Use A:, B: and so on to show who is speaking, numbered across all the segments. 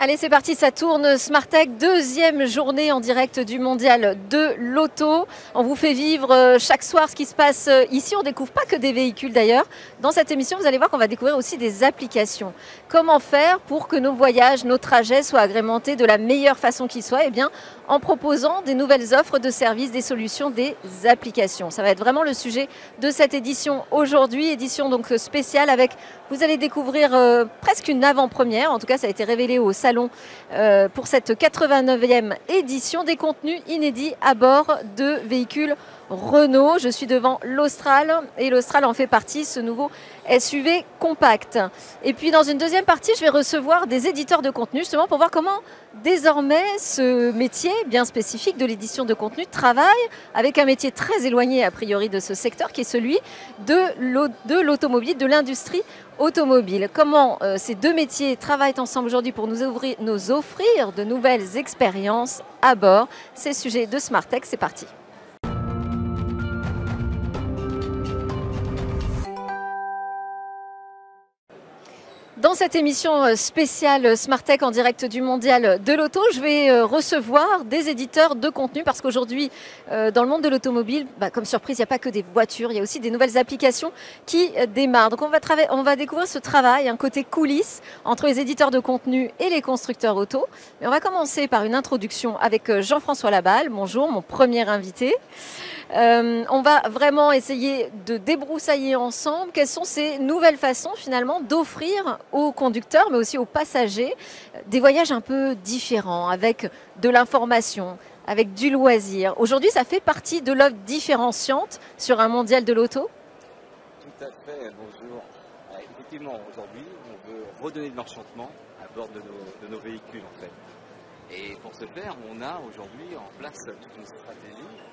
A: Allez, c'est parti, ça tourne Smartech, deuxième journée en direct du mondial de l'auto. On vous fait vivre euh, chaque soir ce qui se passe euh, ici. On découvre pas que des véhicules d'ailleurs. Dans cette émission, vous allez voir qu'on va découvrir aussi des applications. Comment faire pour que nos voyages, nos trajets soient agrémentés de la meilleure façon qui soit Eh bien, en proposant des nouvelles offres de services, des solutions, des applications. Ça va être vraiment le sujet de cette édition aujourd'hui, édition donc spéciale avec, vous allez découvrir euh, presque une avant-première. En tout cas, ça a été révélé au salon euh, pour cette 89e édition des contenus inédits à bord de véhicules Renault. Je suis devant l'Austral et l'Austral en fait partie, ce nouveau SUV compact. Et puis dans une deuxième partie, je vais recevoir des éditeurs de contenu justement pour voir comment désormais ce métier bien spécifique de l'édition de contenu travaille avec un métier très éloigné a priori de ce secteur qui est celui de l'automobile, de l'industrie automobile. Comment euh, ces deux métiers travaillent ensemble aujourd'hui pour nous, offrir de nouvelles expériences à bord? C'est le sujet de Smartech, c'est parti. Dans cette émission euh, spéciale Smartech en direct du Mondial de l'Auto, je vais euh, recevoir des éditeurs de contenu parce qu'aujourd'hui, euh, dans le monde de l'automobile, bah, comme surprise, il n'y a pas que des voitures, il y a aussi des nouvelles applications qui démarrent. Donc on va, on va découvrir ce travail, un côté coulisses entre les éditeurs de contenu et les constructeurs auto. Mais on va commencer par une introduction avec Jean-François Laballe. Bonjour, mon premier invité. Euh, on va vraiment essayer de débroussailler ensemble quelles sont ces nouvelles façons finalement d'offrir aux conducteurs mais aussi aux passagers des voyages un peu différents avec de l'information, avec du loisir. Aujourd'hui, ça fait partie de l'offre différenciante sur un mondial de l'auto
B: Tout à fait, bonjour. Euh, effectivement, aujourd'hui, on veut redonner de l'enchantement à bord de nos, de nos véhicules en fait. Et pour ce faire, on a aujourd'hui en place toute une stratégie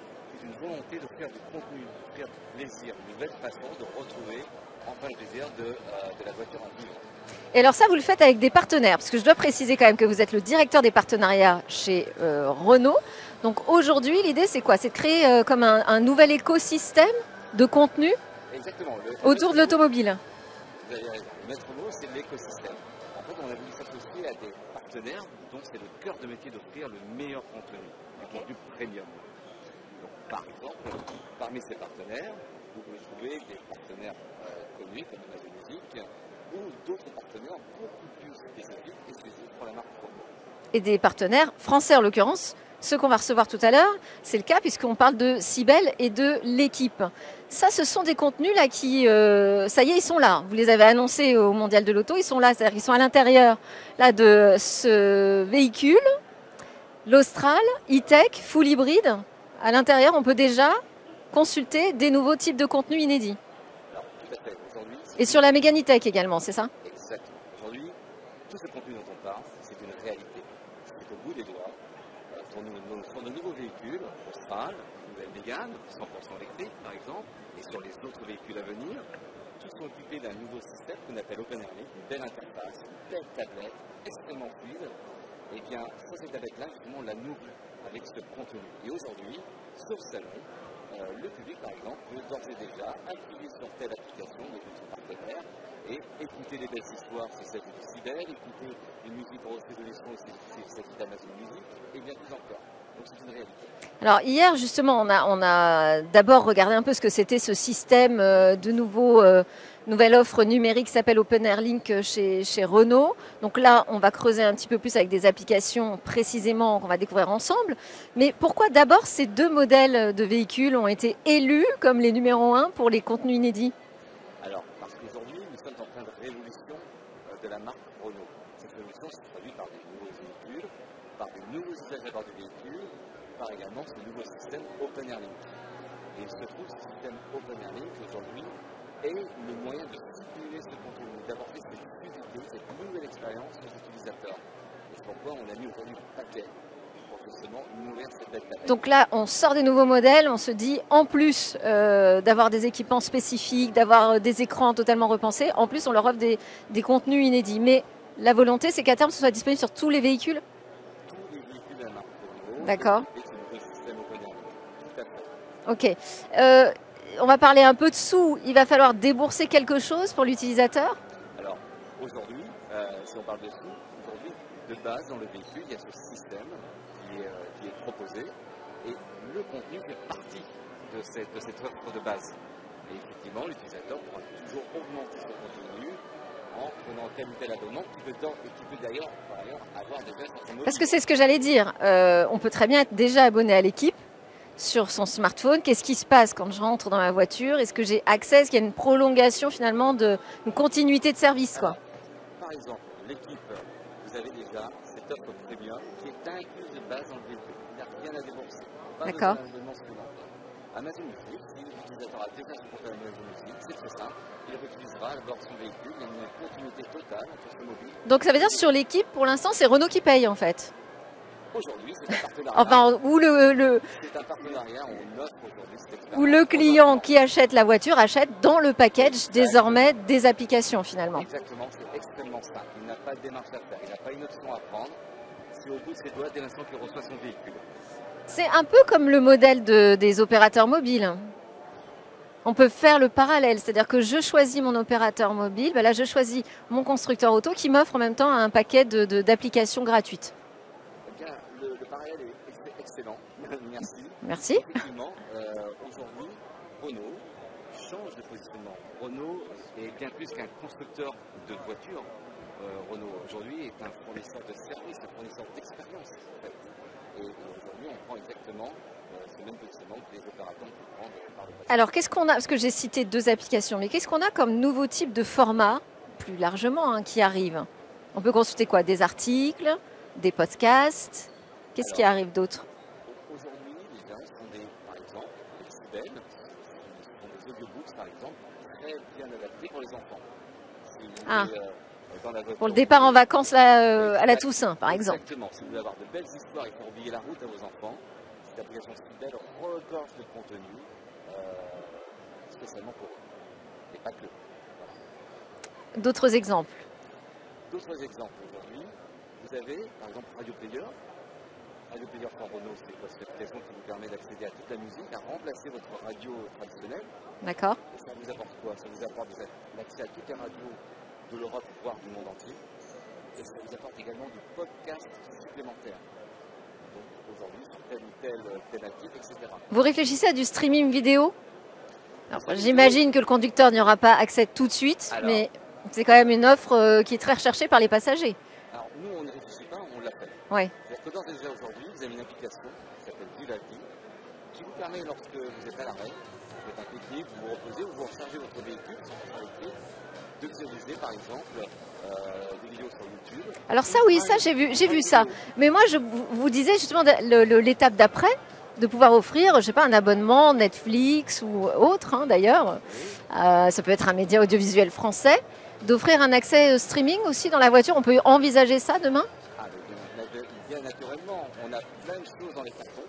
B: une volonté de faire du contenu, de faire du plaisir, une nouvelle façon de retrouver enfin le plaisir de, euh, de la voiture en vivant.
A: Et alors ça, vous le faites avec des partenaires, parce que je dois préciser quand même que vous êtes le directeur des partenariats chez euh, Renault. Donc aujourd'hui, l'idée c'est quoi? C'est de créer euh, comme un, un, nouvel écosystème de contenu
B: Exactement,
A: le, autour de l'automobile.
B: Vous avez raison. Le maître mot, c'est l'écosystème. En fait, on a voulu s'associer à des partenaires dont c'est le cœur de métier d'offrir le meilleur contenu, du contenu premium. Par exemple, parmi ces partenaires, vous pouvez trouver des partenaires euh, connus comme Amazon Music ou d'autres partenaires beaucoup plus spécifiques et spécifiques pour la marque.
A: Et des partenaires français en l'occurrence ceux qu'on va recevoir tout à l'heure, c'est le cas puisqu'on parle de Cybelle et de l'équipe. Ça, ce sont des contenus là qui, euh, ça y est, ils sont là. Vous les avez annoncés au Mondial de l'Auto, ils sont là, c'est-à-dire qu'ils sont à l'intérieur là de ce véhicule, l'Austral, e-tech, full hybride. À l'intérieur, on peut déjà consulter des nouveaux types de contenus inédits. Et sur la Méganitech également, c'est ça
B: Exactement. Aujourd'hui, tout ce contenu dont on parle, c'est une réalité. C'est au bout des doigts. Sur nos, sur nos nouveaux véhicules, Austral, nouvelle Mégane, 100% électrique par exemple, et sur les autres véhicules à venir, tous sont équipés d'un nouveau système qu'on appelle OpenAirLink, une belle interface, une belle tablette, extrêmement fluide. Et bien, sur cette tablette-là, justement, on la nourrit avec ce contenu. Et aujourd'hui, sur salon, euh, le public, par exemple, peut d'ores et déjà appuyer sur telle application de notre partenaire et écouter des belles histoires si c'est du cyber, écouter une musique pour haute résolution si c'est d'Amazon Music, et bien plus encore.
A: Alors hier justement on a, d'abord regardé un peu ce que c'était ce système euh, de nouveau euh, nouvelle offre numérique s'appelle Open Air Link chez, chez, Renault. Donc là, on va creuser un petit peu plus avec des applications précisément qu'on va découvrir ensemble. Mais pourquoi d'abord ces deux modèles de véhicules ont été élus comme les numéros 1 pour les contenus inédits?
B: Alors, parce qu'aujourd'hui, nous sommes en train de révolution euh, de la marque Renault. Cette révolution se traduit par des nouveaux véhicules, par des nouveaux usages à bord du véhicule, par également ce nouveau système Open Air Link. Et il se trouve ce système Open Air Link aujourd'hui et le moyen de stimuler ce contenu, d'apporter cette fluidité, cette nouvelle expérience aux utilisateurs. Et c'est pourquoi on a mis aujourd'hui le paquet pour justement nourrir cette belle tablette.
A: Donc là, on sort des nouveaux modèles, on se dit, en plus euh, d'avoir des équipements spécifiques, d'avoir euh, des écrans totalement repensés, en plus on leur offre des, des contenus inédits. Mais la volonté, c'est qu'à terme, ce soit disponible sur tous les véhicules?
B: Tous les véhicules de la marque Renault.
A: D'accord.
B: Et ce nouveau système Open Air Link. Tout à
A: Ok. Euh, on va parler un peu de sous. Il va falloir débourser quelque chose pour l'utilisateur?
B: Alors, aujourd'hui, euh, si on parle de sous, aujourd'hui, de base dans le véhicule, il y a ce système qui est, euh, qui est proposé et le contenu fait partie de cette, de cette offre de base. Et effectivement, l'utilisateur pourra toujours augmenter son contenu en prenant tel ou tel abonnement qui peut, d'ailleurs avoir déjà son mobile.
A: Parce que c'est ce que j'allais dire. Euh, on peut très bien être déjà abonné à l'équipe sur son smartphone. Qu'est-ce qui se passe quand je rentre dans ma voiture? Est-ce que j'ai accès? Est-ce qu'il y a une prolongation finalement de une continuité de service quoi?
B: Par exemple, l'équipe, vous avez déjà cette offre premium qui est incluse de base dans le véhicule. Il n'y a rien à débourser.
A: D'accord.
B: Amazon Music, si l'utilisateur a déjà Amazon Music, c'est très simple. Il réutilisera lors son véhicule. Il y a une continuité totale entre son mobile.
A: Donc ça veut dire sur l'équipe, pour l'instant, c'est Renault qui paye en fait?
B: Aujourd'hui, c'est un partenariat.
A: Enfin, ou le, le,
B: c'est un partenariat. On offre aujourd'hui cette expérience.
A: ou le client qui achète la voiture achète dans le package désormais des applications finalement.
B: Exactement, c'est extrêmement simple. Il n'a pas de démarche à faire. Il n'a pas une option à prendre. C'est au bout de ses doigts dès l'instant qu'il reçoit son véhicule.
A: C'est un peu comme le modèle de- des opérateurs mobiles. On peut faire le parallèle, c'est-à-dire que je choisis mon opérateur mobile, ben là je choisis mon constructeur auto qui m'offre en même temps un paquet de- de- d'applications gratuites.
B: Eh bien, le, le parallèle est ex- excellent. Merci.
A: Merci.
B: Effectivement, euh, aujourd'hui, Renault change de positionnement. Renault est bien plus qu'un constructeur de voitures. Euh, Renault aujourd'hui est un fournisseur de services, un fournisseur d'expérience. En fait. Et, aujourd'hui, on prend exactement euh, ce même positionnement que les opérateurs peuvent prendre par le passé.
A: Alors qu'est-ce qu'on a Parce que j'ai cité deux applications, mais qu'est-ce qu'on a comme nouveau type de format, plus largement, hein, qui arrive? On peut consulter quoi? Des articles, des podcasts? Qu'est-ce qui arrive d'autre
B: Aujourd'hui, les gens sont des, par exemple, des Sibel, ce sont des audiobooks, par exemple, très bien adaptés pour les enfants. Si
A: Ah.
B: voulez, euh,
A: Pour le départ en vacances là, euh, à la Toussaint, par exemple.
B: Exactement. Si vous voulez avoir de belles histoires et faire oublier la route à vos enfants, cette application Sibel regorge de contenu euh, spécialement pour eux. Et pas que. Voilà.
A: D'autres exemples
B: D'autres exemples aujourd'hui, vous avez par exemple Radio Player. Radio Player for Renault, c'est quoi? Cette application qui vous permet d'accéder à toute la musique, à remplacer votre radio traditionnelle.
A: D'accord
B: Et ça vous apporte quoi? Ça vous apporte l'accès à toutes les radios de l'Europe, voire du monde entier. Et ça vous apporte également du podcast supplémentaire. Donc aujourd'hui, sur telle ou telle euh, thématique, etc.
A: Vous réfléchissez à du streaming vidéo? J'imagine que le conducteur n'y aura pas accès tout de suite,
B: Alors.
A: mais c'est quand même une offre euh, qui est très recherchée par les passagers.
B: Alors nous, on ne réfléchit pas, on l'a fait.
A: Ouais.
B: C'est-à-dire que et déjà aujourd'hui, vous avez une application qui s'appelle Vivaldi, qui vous permet, lorsque vous êtes à l'arrêt, vous êtes un pique-nique, vous vous reposez ou vous rechargez votre véhicule sans électrique, de visualiser par exemple euh, des vidéos sur YouTube.
A: Alors ça, oui, ça j'ai vu, j'ai vu ça. Mais moi, je vous disais justement l'étape d'après, de pouvoir offrir, je sais pas, un abonnement Netflix ou autre, hein, d'ailleurs. Euh, ça peut être un média audiovisuel français, d'offrir un accès euh, streaming aussi dans la voiture. On peut envisager ça demain?
B: Bien naturellement, on a plein de choses dans les cartons.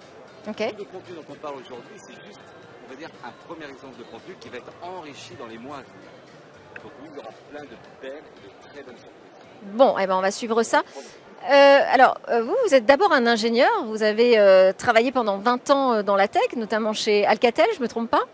A: Ok.
B: Tout le contenu dont on parle aujourd'hui, c'est juste, on va dire, un premier exemple de contenu qui va être enrichi dans les mois à venir. Donc oui, il y aura plein de belles et de très bonnes surprises.
A: Bon, eh ben, on va suivre ça. Euh, alors, euh, vous, vous êtes d'abord un ingénieur. Vous avez euh, travaillé pendant 20 ans dans la tech, notamment chez Alcatel, je ne me trompe pas?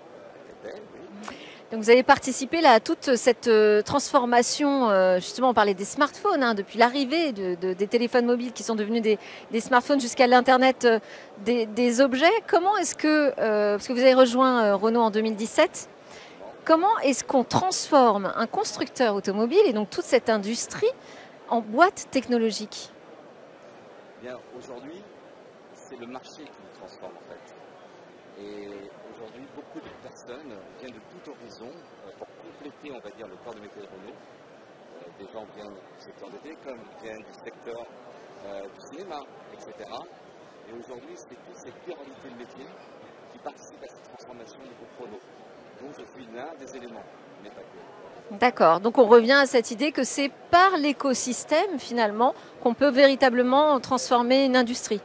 A: Donc vous avez participé là, à toute cette euh, transformation, euh, justement on parlait des smartphones, hein, depuis l'arrivée de- de- des téléphones mobiles qui sont devenus des, smartphones jusqu'à l'Internet euh, des, objets. Comment est-ce que, parce que vous avez rejoint Renault en 2017, comment est-ce qu'on transforme un constructeur automobile et donc toute cette industrie en boîte technologique?
B: Aujourd'hui, c'est le marché qui nous transforme en fait. Et aujourd'hui, beaucoup de personnes viennent de tout horizon euh, pour on va dire, le corps de métier de Renault. Euh, des gens viennent du secteur de télécom, viennent du secteur euh, du cinéma, etc. Et aujourd'hui, c'est toute cette pluralité de métiers qui participe à cette transformation du groupe. Donc je suis l'un des éléments, mais pas que.
A: D'accord. Donc on revient à cette idée que c'est par l'écosystème finalement qu'on peut véritablement transformer une industrie.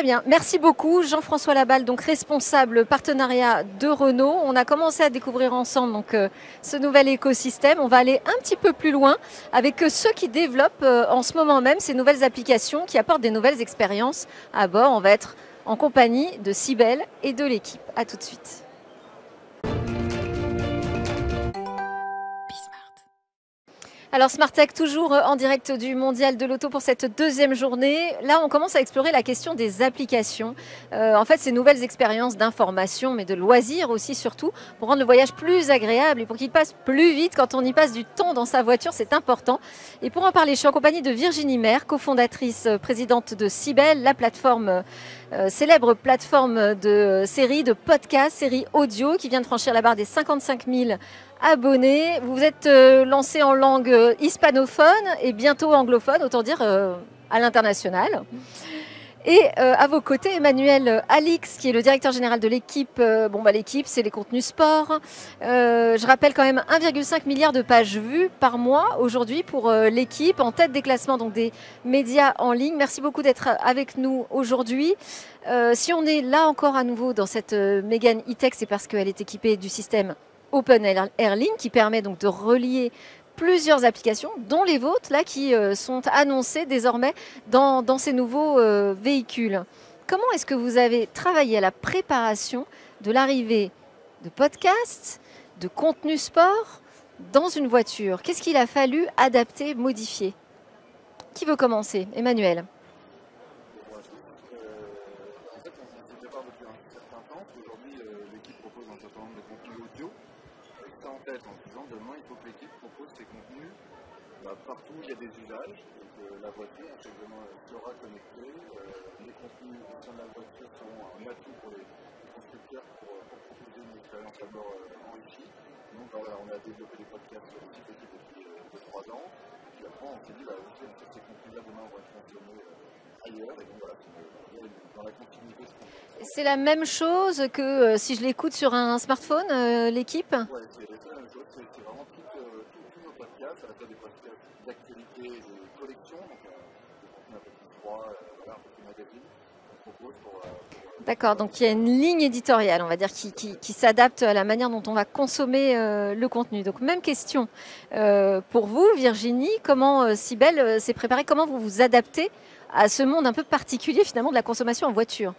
A: Très bien, merci beaucoup Jean-François Laballe, donc responsable partenariat de Renault. On a commencé à découvrir ensemble donc euh, ce nouvel écosystème. On va aller un petit peu plus loin avec euh, ceux qui développent euh, en ce moment même ces nouvelles applications qui apportent des nouvelles expériences à bord. On va être en compagnie de Cybelle et de l'équipe. À tout de suite. Alors Smartech, toujours en direct du Mondial de l'Auto pour cette deuxième journée. Là, on commence à explorer la question des applications. Euh, en fait, ces nouvelles expériences d'information, mais de loisirs aussi surtout, pour rendre le voyage plus agréable et pour qu'il passe plus vite quand on y passe du temps dans sa voiture, c'est important. Et pour en parler, je suis en compagnie de Virginie Maire, cofondatrice, euh, présidente de Cybelle, la plateforme, euh, célèbre plateforme de séries, de podcasts, séries audio, qui vient de franchir la barre des 55 000 abonnés. Vous êtes euh, lancé en langue hispanophone et bientôt anglophone, autant dire euh, à l'international. Et à vos côtés, Emmanuel Alix, qui est le directeur général de l'équipe. bon, bah, l'équipe, c'est les contenus sport. je rappelle quand même 1,5 milliard de pages vues par mois aujourd'hui pour l'équipe, en tête des classements donc des médias en ligne. Merci beaucoup d'être avec nous aujourd'hui. si on est là encore à nouveau dans cette Mégane e-tech, c'est parce qu'elle est équipée du système Open Airlink qui permet donc de relier plusieurs applications, dont les vôtres, là, qui euh, sont annoncées désormais dans, ces nouveaux euh, véhicules. Comment est-ce que vous avez travaillé à la préparation de l'arrivée de podcasts, de contenu sport dans une voiture? Qu'est-ce qu'il a fallu adapter, modifier? Qui veut commencer? Emmanuel
C: partout il y a des usages. Donc, euh, la voiture simplement sera connectée. Euh, les contenus au sein de la voiture sont un atout pour les constructeurs pour, pour proposer une expérience à bord euh, enrichie. Donc voilà, on a développé des podcasts sur le site depuis 2-3 ans. Puis après, on s'est dit, bah, ok, fait ces contenus-là, demain on va les consommer ailleurs. Et donc voilà, dans la continuité.
A: C'est la même chose que si je l'écoute sur un smartphone, l'équipe?
C: Oui, c'est la même chose. C'est vraiment tous nos des d'actualité de collection, donc euh, euh, un peu. Euh,
A: D'accord, donc il y a une ligne éditoriale, on va dire, qui, qui, s'adapte à la manière dont on va consommer le contenu. Donc même question pour vous, Virginie, comment euh, Sibelle s'est préparée, comment vous vous adaptez à ce monde un peu particulier finalement de la consommation en voiture?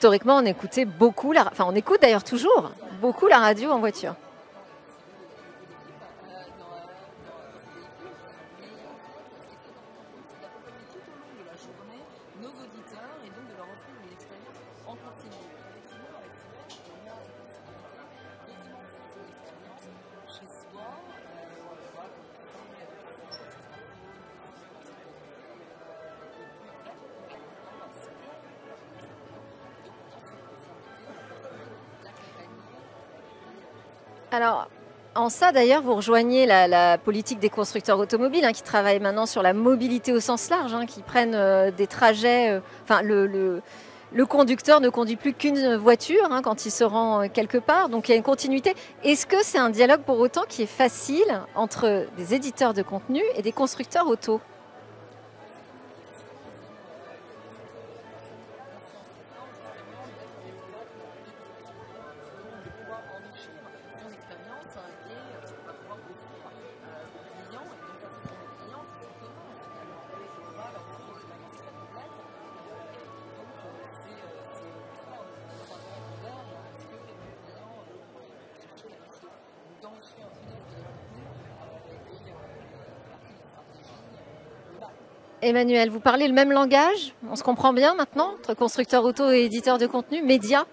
A: Historiquement, on écoutait beaucoup, la, enfin on écoute d'ailleurs toujours beaucoup la radio en voiture. Alors, en ça, d'ailleurs, vous rejoignez la, politique des constructeurs automobiles hein, qui travaillent maintenant sur la mobilité au sens large, hein, qui prennent euh, des trajets. Euh, enfin, le, conducteur ne conduit plus qu'une voiture hein, quand il se rend euh, quelque part, donc il y a une continuité. Est-ce que c'est un dialogue pour autant qui est facile entre des éditeurs de contenu et des constructeurs auto? Emmanuel, vous parlez le même langage On se comprend bien maintenant entre constructeur auto et éditeur de contenu, média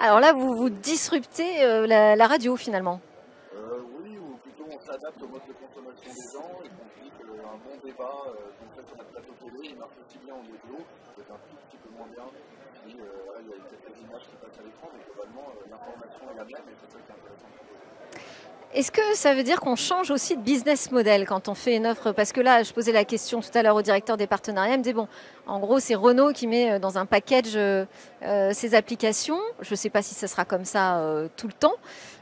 A: Alors là, vous vous disruptez euh, la, la, radio finalement
C: euh, Oui, ou plutôt on s'adapte au mode de consommation des gens et qu'on dit qu'un bon débat euh, qu'on fait sur notre plateau télé, il marche aussi bien en audio, peut-être un tout petit peu moins bien puis voilà, il y a quelques images qui passent à l'écran, mais globalement l'information est la même et c'est ça qui est intéressant.
D: Est-ce que ça veut dire qu'on change aussi de business model quand on fait une offre? Parce que là, je posais la question tout à l'heure au directeur des partenariats, il me disait, bon, en gros, c'est Renault qui met euh, dans un package euh, euh, ses applications. Je ne sais pas si ce sera comme ça tout le temps.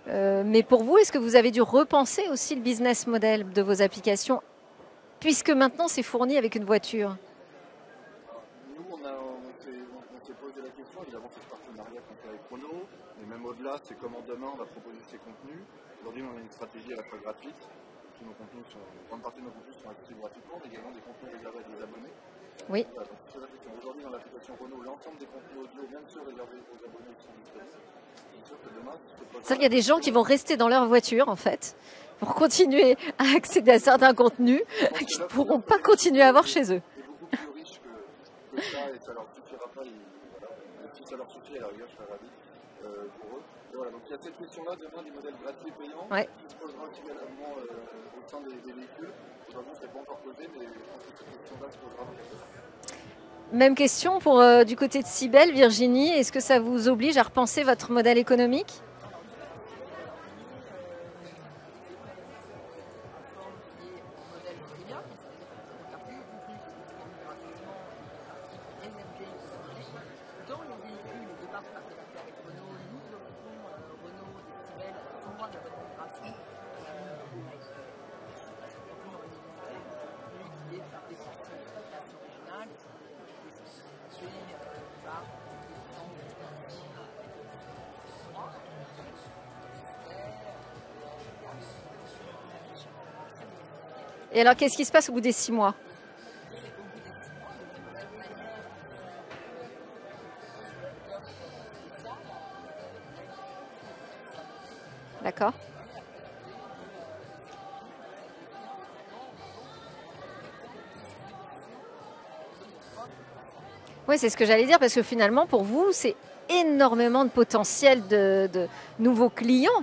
D: mais pour vous, est-ce que vous avez dû repenser aussi le business model de vos applications, puisque maintenant c'est fourni avec une voiture?
C: Nous, on, s'est posé la question, évidemment, c'est ce partenariat qu'on fait avec Renault, mais même au-delà, c'est comment demain on va proposer ces contenus. Aujourd'hui, on a une stratégie à la fois gratuite. Tous nos contenus sont, une grande partie de nos contenus sont accessibles gratuitement, mais également des contenus réservés à des abonnés.
D: Oui.
C: Aujourd'hui, dans l'application Renault, l'ensemble des contenus audio, même ceux réservés aux abonnés, sont disponibles.
D: C'est-à-dire qu'il y a des gens qui vont rester dans leur voiture, en fait, pour continuer à accéder à certains contenus qu'ils ne pourront pas continuer à avoir chez eux.
C: C'est beaucoup plus riche que, ça et ça leur suffira pas. si ça leur suffit, à la rigueur, je serais ravi euh, pour eux donc il y a cette question-là demain du modèle gratuit payant qui se posera aussi également euh, au sein des, véhicules. Vraiment, ce n'est pas encore posé, mais je pense que cette question-là se posera
D: Même question pour euh, du côté de Cybelle, Virginie. Est-ce que ça vous oblige à repenser votre modèle économique? Et alors, qu'est-ce qui se passe au bout des six mois? D'accord. Oui, c'est ce que j'allais dire, parce que finalement, pour vous, c'est énormément de potentiel de, de nouveaux clients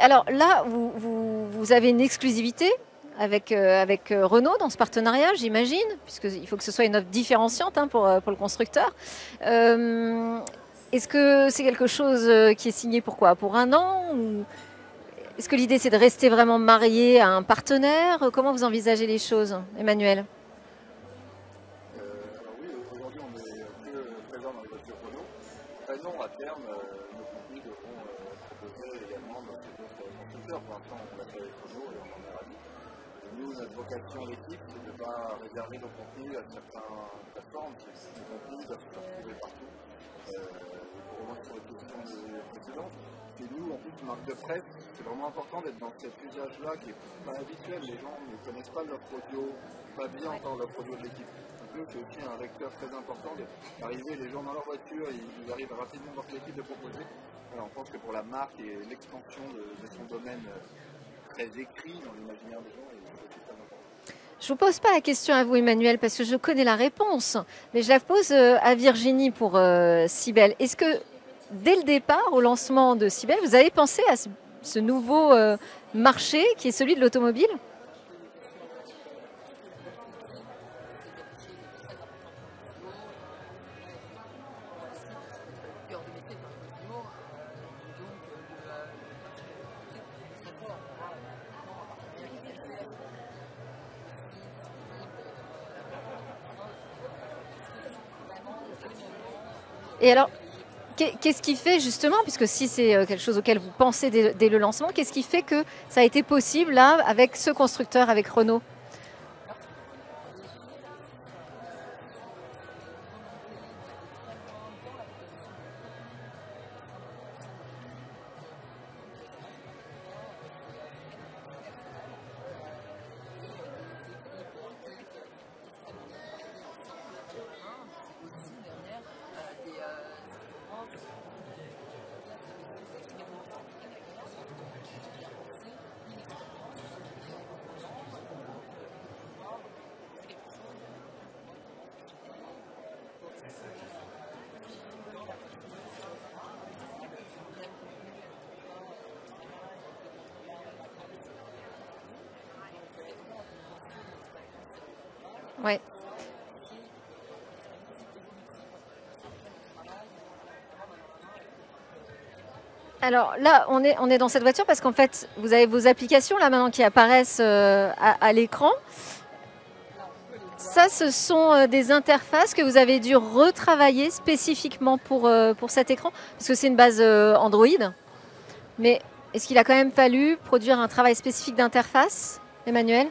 D: Alors là, vous, avez une exclusivité avec, euh, avec euh, Renault dans ce partenariat, j'imagine, puisqu'il faut que ce soit une offre différenciante hein, pour, euh, pour, le constructeur. Est-ce que c'est quelque chose qui est signé pour quoi? Pour un an Est-ce que l'idée c'est de rester vraiment marié à un partenaire? Comment vous envisagez les choses, Emmanuel?
C: Vocation c'est de ne pas réserver nos contenus à certaines plateformes. Nos contenus doivent se retrouver partout. Euh, pour revenir sur votre question précédente, c'est nous, en plus, marque de presse, c'est vraiment important d'être dans cet usage-là qui est pas habituel. Les gens ne connaissent pas leur audio, pas bien encore leur audio de l'équipe. C'est aussi un vecteur très important d'arriver, les gens dans leur voiture, ils, ils arrivent rapidement dans l'équipe de proposer on pense que pour la marque et l'extension de, son domaine euh, très écrit
D: je ne vous pose pas la question à vous, Emmanuel, parce que je connais la réponse, mais je la pose euh, à Virginie pour euh, Est-ce que dès le départ, au lancement de Cybelle, vous avez pensé à ce, nouveau euh, marché qui est celui de l'automobile? Et alors, qu'est-ce qui fait justement, puisque si c'est euh, quelque chose auquel vous pensez dès, le lancement, qu'est-ce qui fait que ça a été possible là avec ce constructeur, avec Renault?
A: Ouais. Alors là, on est, dans cette voiture parce qu'en fait, vous avez vos applications là maintenant qui apparaissent euh, à, l'écran. Ça, ce sont euh, des interfaces que vous avez dû retravailler spécifiquement pour, euh, pour cet écran Parce que c'est une base Android. Mais est-ce qu'il a quand même fallu produire un travail spécifique d'interface, Emmanuel?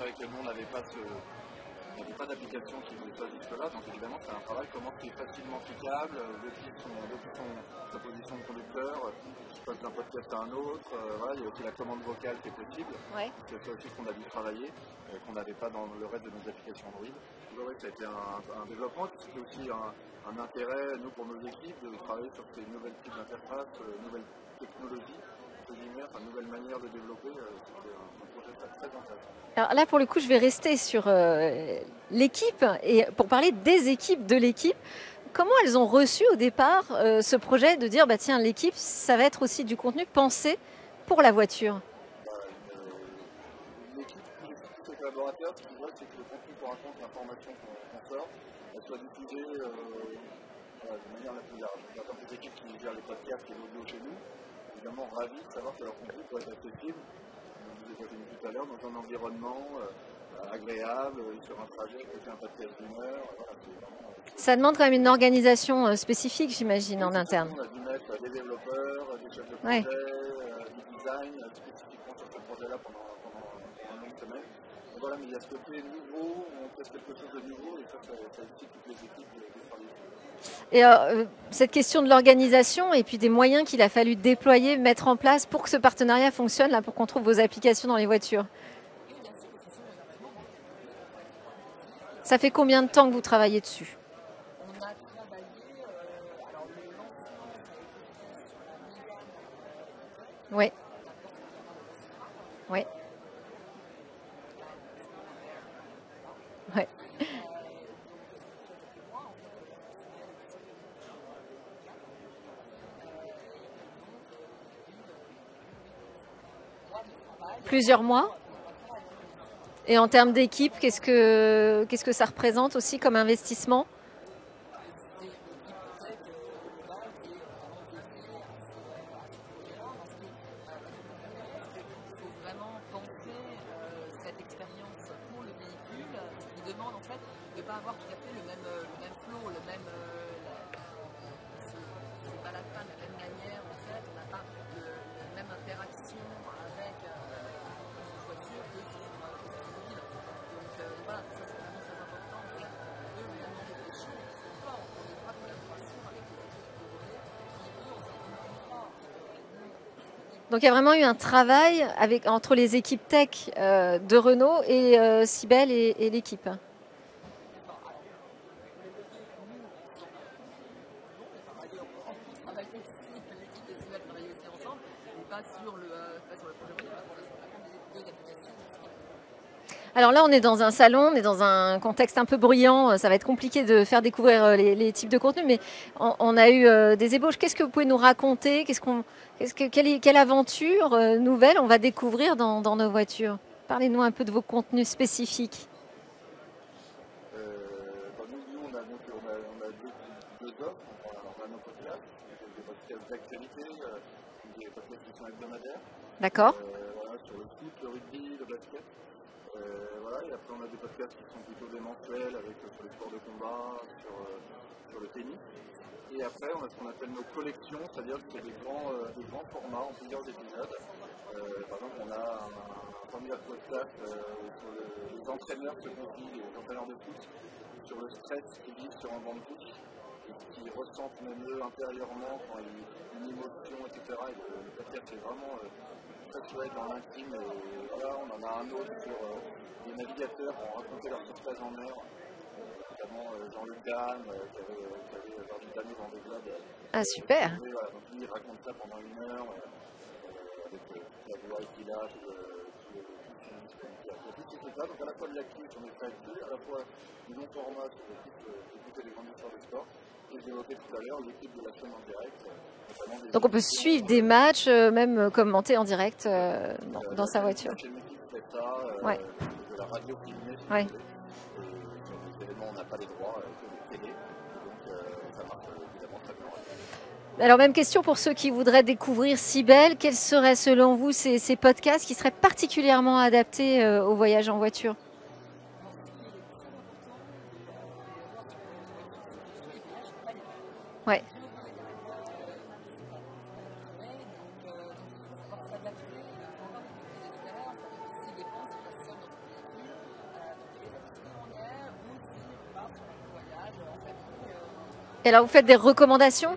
C: S'adapter. C'est vrai que nous, on n'avait pas, ce, n'avait pas d'application qui faisait ça jusque-là. Donc évidemment, c'est un travail comment c'est facilement cliquable, euh, depuis, son, depuis son, sa position de conducteur, je passe d'un podcast à un autre. euh, voilà, il y a aussi la commande vocale qui est possible.
A: Ouais.
C: C'est ça aussi qu'on a dû travailler, euh, qu'on n'avait pas dans le reste de nos applications Android. Donc, ouais, ça a été un, un développement, c'était aussi un, un intérêt, nous, pour nos équipes, de travailler sur ces nouvelles types d'interfaces, euh, nouvelles technologies, entre guillemets, enfin, nouvelles manières de développer. euh, c'était un, projet très, très intéressant.
A: Alors là, pour le coup, je vais rester sur euh, l'équipe et pour parler des équipes de l'équipe. Comment elles ont reçu au départ euh, ce projet de dire, bah tiens, l'équipe, ça va être aussi du contenu pensé pour la voiture?
C: Une, une collaborateurs, ce qu'ils veulent, c'est que le contenu qu'on raconte, l'information qu'on sort, elle soit diffusée euh, de manière la plus large. Par exemple, les équipes qui gèrent les podcasts et l'audio chez nous, évidemment ravis de savoir que leur contenu peut être accessible, comme je vous ai présenté tout à l'heure, dans un environnement euh, agréable, euh, sur un trajet, écouter un podcast d'une heure. Voilà, euh,
A: Ça demande quand même une organisation euh, spécifique, j'imagine, en interne.
C: On a dû mettre des développeurs, des chefs de
A: Ouais.
C: projet, euh, du design spécifiquement sur ce projet-là pendant, pendant, pendant une semaine. Donc voilà, mais il y a ce côté nouveau, on teste quelque chose de nouveau et ça, ça, ça excite toutes les équipes de, de travailler.
A: Et euh, cette question de l'organisation et puis des moyens qu'il a fallu déployer, mettre en place pour que ce partenariat fonctionne, là, pour qu'on trouve vos applications dans les voitures. Ça fait combien de temps que vous travaillez dessus?
D: On a travaillé, euh, alors le lancement, ça a été
A: Oui. Oui. Ouais. Plusieurs mois. Et en termes d'équipe, qu'est-ce que, qu'est-ce que ça représente aussi comme investissement?
D: Donc
A: il y a vraiment eu un travail avec, entre les équipes tech euh, de Renault et euh, Cybelle et, et l'équipe.
D: travaille aussi, l'équipe des Cybelle travaille aussi ensemble, mais pas sur le, euh, pas sur le projet Renault, là, pour l'instant, on a vraiment des deux applications.
A: Alors là, on est dans un salon, on est dans un contexte un peu bruyant. Ça va être compliqué de faire découvrir euh, les, les types de contenus, mais on, on a eu euh, des ébauches. Qu'est-ce que vous pouvez nous raconter? Qu'est-ce qu'on, qu'est-ce que, quelle, aventure euh, nouvelle on va découvrir dans, dans nos voitures? Parlez-nous un peu de vos contenus spécifiques. D'accord
C: Euh, voilà, sur le foot, le rugby, le basket. Euh, voilà, et après on a des podcasts qui sont plutôt des mensuels avec euh, sur les sports de combat, sur, euh, sur le tennis. Et après on a ce qu'on appelle nos collections, c'est-à-dire que c'est des grands, des grands formats en plusieurs épisodes. Par exemple on a un, formidable podcast sur le- les entraîneurs se les entraîneurs de foot, sur le stress qu'ils vivent sur un banc de ce qu'ils ressentent même eux intérieurement quand ils une émotion, etc. Et le podcast est vraiment euh, dans l'intime. Voilà, on en a un autre sur euh, les navigateurs qui ont raconté leur sauvetage en mer, euh, notamment euh, Jean-Luc Dame, euh, qui avait, euh, qui avait euh, lors du dernier Vendée Globe. euh,
A: Ah, super
C: et voilà, donc lui il raconte ça pendant une heure, euh, euh, avec euh, la qui est là, donc à la fois de l'actu sur mes à la fois du long format sur le type, euh, écouter les grandes histoires de sport, et je développais tout à l'heure l'équipe de la chaîne en direct. notamment des
A: Donc on peut suivre des matchs, euh, même euh, commenter en direct euh, dans, dans sa voiture.
C: La chaîne équipe qui a peut-être ça,
D: Ouais.
C: de la radio filmée. si
D: Ouais.
C: vous voulez. Et sur des événements, on n'a pas les droits que de télé, donc ça marche évidemment très bien.
D: Alors même question pour ceux qui voudraient découvrir Cybelle. Quels seraient selon vous ces, ces podcasts qui seraient particulièrement adaptés euh, au voyage en voiture? Et alors vous faites des recommandations?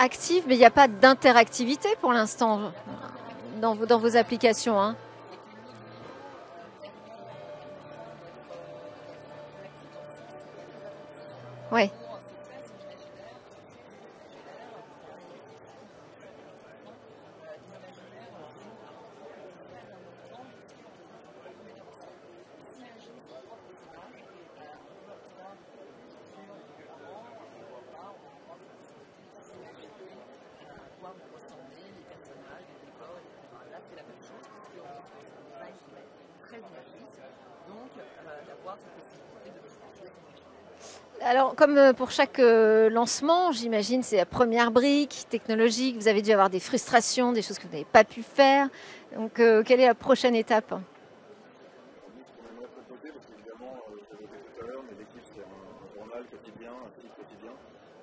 A: actives,
D: mais il n'y a pas d'interactivité pour l'instant dans, vos- dans vos applications. hein.
A: Euh.
D: Alors, comme euh, pour chaque euh, lancement, j'imagine c'est la première brique technologique. Vous avez dû avoir des frustrations, des choses que vous n'avez pas pu faire. Donc, quelle est la prochaine étape
C: Nous, ce qu'on aimerait proposer, parce qu'évidemment, euh, je l'ai dit tout à l'heure, mais l'équipe, c'est un, un journal quotidien, un site quotidien,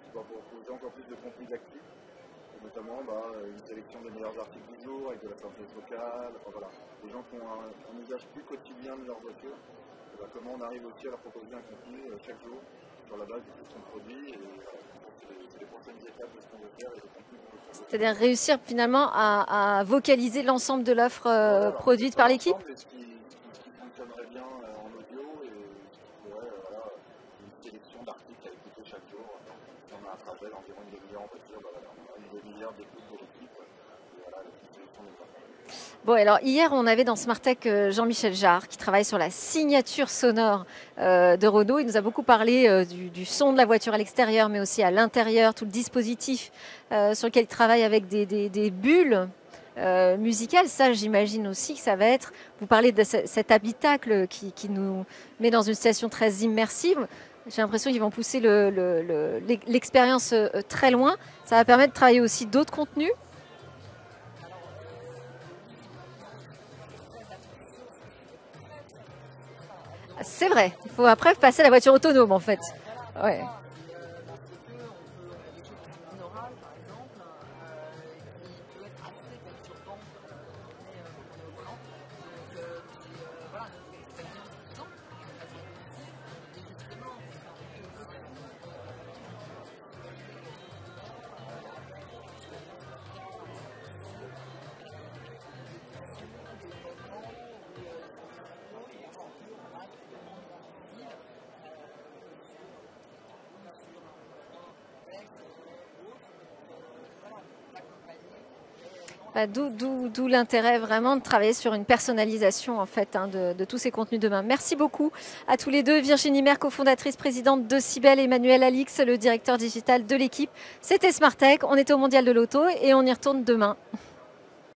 C: qui doit proposer encore plus de contenu d'actu, et notamment bah, une sélection des meilleurs articles du jour, avec de la synthèse vocale, enfin voilà, des gens qui ont un, un usage plus quotidien de leur voiture, et bah, comment on arrive aussi à leur proposer un contenu euh, chaque jour, sur la base de tout ce qu'on produit, et c'est les- prochaines étapes de ce qu'on veut faire et.
D: C'est-à-dire réussir finalement à, à vocaliser l'ensemble de l'offre euh,
C: Voilà,
D: produite par l'équipe
C: l'ensemble, et Ce qui, ce qui fonctionnerait bien euh, en audio et ce qui pourrait, euh, voilà, une sélection d'articles à écouter chaque jour. Si on a un trajet d'environ une demi-heure en voiture, bah, voilà, on a une demi-heure d'écoute de l'équipe. Et voilà, une sélection de
D: Bon, alors hier, on avait dans Smartech euh, Jean-Michel Jarre qui travaille sur la signature sonore euh, de Renault. Il nous a beaucoup parlé euh, du, son de la voiture à l'extérieur, mais aussi à l'intérieur, tout le dispositif sur lequel il travaille avec des, bulles euh, musicales. Ça, j'imagine aussi que ça va être. Vous parlez de ce- cet habitacle qui, nous met dans une station très immersive. J'ai l'impression qu'ils vont pousser le- le- le- l'expérience très loin. Ça va permettre de travailler aussi d'autres contenus. C'est vrai. Il faut après passer à la voiture autonome, en fait. Ouais. D'où d'où- l'intérêt vraiment de travailler sur une personnalisation en fait hein, de, tous ces contenus demain. Merci beaucoup à tous les deux. Virginie Mer, cofondatrice, présidente de Cybelle, Emmanuel Alix, le directeur digital de l'équipe. C'était Smartech. On était au Mondial de l'Auto et on y retourne demain.